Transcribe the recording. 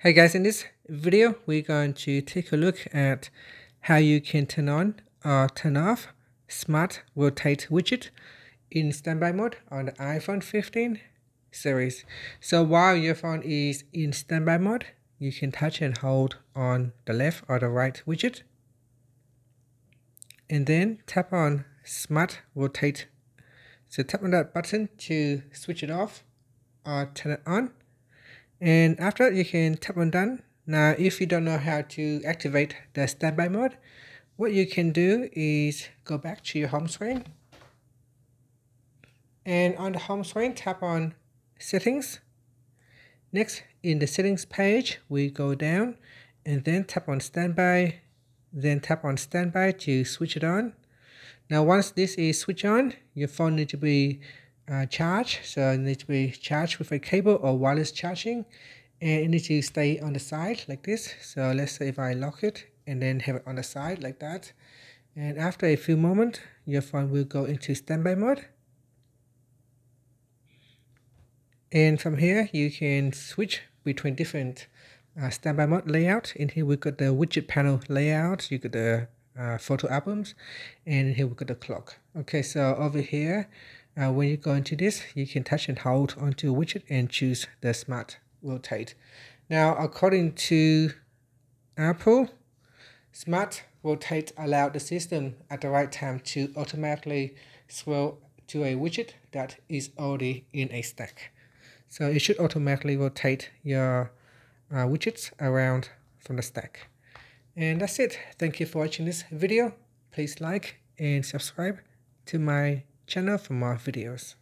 Hey guys, in this video, we're going to take a look at how you can turn on or turn off Smart Rotate widget in standby mode on the iPhone 15 series. So while your phone is in standby mode, you can touch and hold on the left or the right widget. And then tap on Smart Rotate. So tap on that button to switch it off or turn it on and after you can tap on done. Now if you don't know how to activate the standby mode what you can do is go back to your home screen. And on the home screen tap on settings. Next in the settings page we go down and then tap on standby then tap on standby to switch it on. Now once this is switched on your phone needs to be uh, charge. So it needs to be charged with a cable or wireless charging. And it needs to stay on the side like this. So let's say if I lock it and then have it on the side like that. And after a few moments, your phone will go into standby mode. And from here, you can switch between different uh, standby mode layout. In here, we've got the widget panel layout. You got the uh, photo albums. And here we've got the clock. Okay, so over here, uh, when you go into this, you can touch and hold onto a widget and choose the Smart Rotate. Now, according to Apple, Smart Rotate allow the system at the right time to automatically scroll to a widget that is already in a stack. So it should automatically rotate your uh, widgets around from the stack. And that's it. Thank you for watching this video. Please like and subscribe to my channel for more videos.